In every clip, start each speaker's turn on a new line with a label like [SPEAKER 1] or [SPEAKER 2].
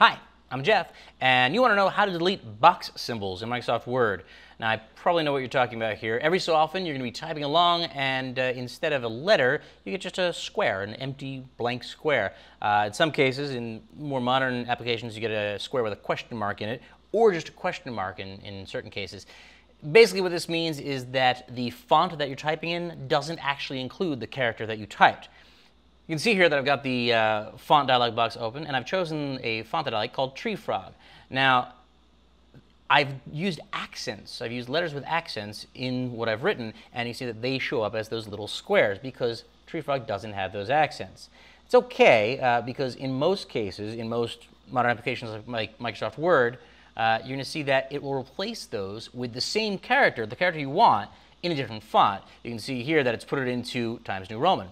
[SPEAKER 1] Hi, I'm Geoph, and you want to know how to delete box symbols in Microsoft Word. Now, I probably know what you're talking about here. Every so often, you're going to be typing along, and uh, instead of a letter, you get just a square, an empty blank square. Uh, in some cases, in more modern applications, you get a square with a question mark in it, or just a question mark in, in certain cases. Basically, what this means is that the font that you're typing in doesn't actually include the character that you typed. You can see here that I've got the uh, font dialog box open, and I've chosen a font that I like called Tree Frog. Now, I've used accents. I've used letters with accents in what I've written, and you see that they show up as those little squares because Tree Frog doesn't have those accents. It's okay uh, because in most cases, in most modern applications like Microsoft Word, uh, you're going to see that it will replace those with the same character, the character you want, in a different font. You can see here that it's put it into Times New Roman.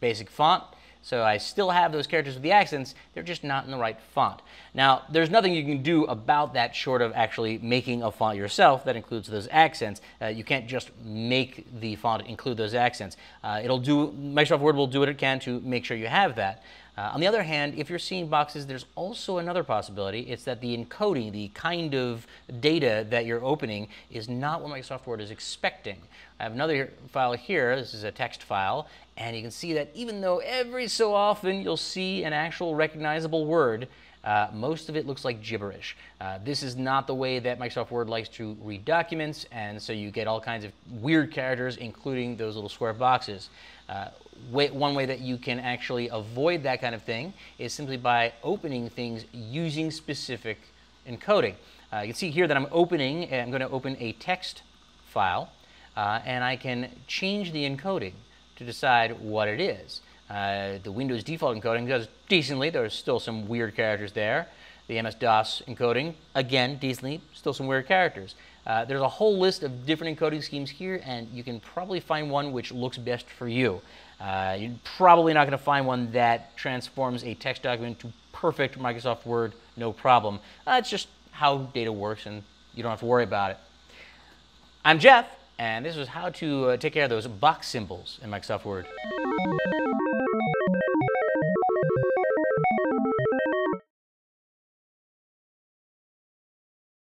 [SPEAKER 1] Basic font, so I still have those characters with the accents, they're just not in the right font. Now, there's nothing you can do about that short of actually making a font yourself that includes those accents. Uh, you can't just make the font include those accents. Uh, it'll do, Microsoft Word will do what it can to make sure you have that. Uh, on the other hand, if you're seeing boxes, there's also another possibility. It's that the encoding, the kind of data that you're opening, is not what Microsoft Word is expecting. I have another file here. This is a text file. And you can see that even though every so often you'll see an actual recognizable word, uh, most of it looks like gibberish. Uh, this is not the way that Microsoft Word likes to read documents, and so you get all kinds of weird characters, including those little square boxes. Uh, way, one way that you can actually avoid that kind of thing is simply by opening things using specific encoding. Uh, you can see here that I'm opening, I'm going to open a text file, uh, and I can change the encoding to decide what it is. Uh, the Windows default encoding does decently. There's still some weird characters there. The MS-DOS encoding, again, decently, still some weird characters. Uh, there's a whole list of different encoding schemes here, and you can probably find one which looks best for you. Uh, you're probably not going to find one that transforms a text document to perfect Microsoft Word, no problem. Uh, it's just how data works, and you don't have to worry about it. I'm Geoph, and this is how to uh, take care of those box symbols in Microsoft Word.